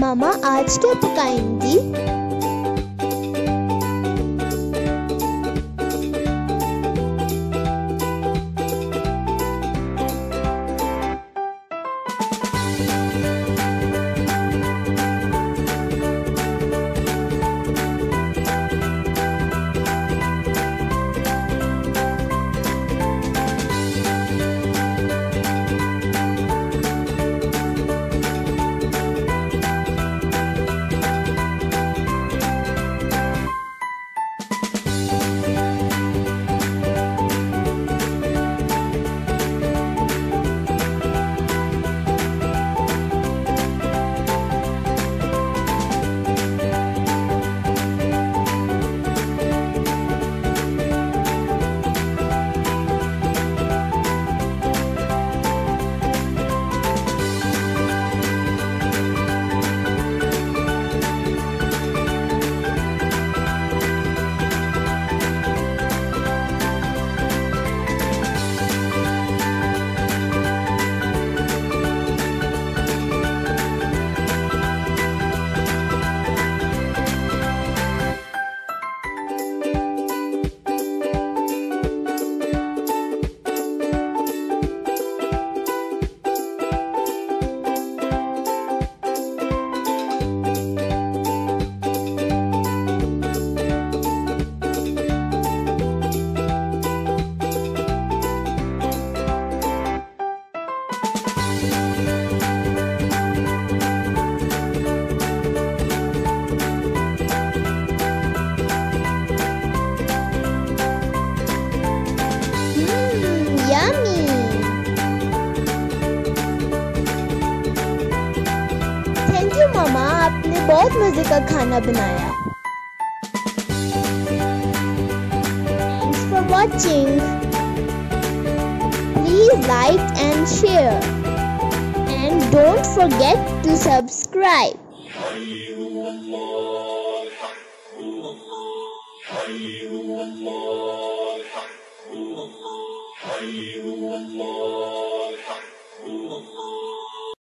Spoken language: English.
मामा आज क्या पकाएंगी बहुत मज़े का खाना बनाया Thanks for watching. Please like and share. And don't forget to subscribe. حي الله الحق الله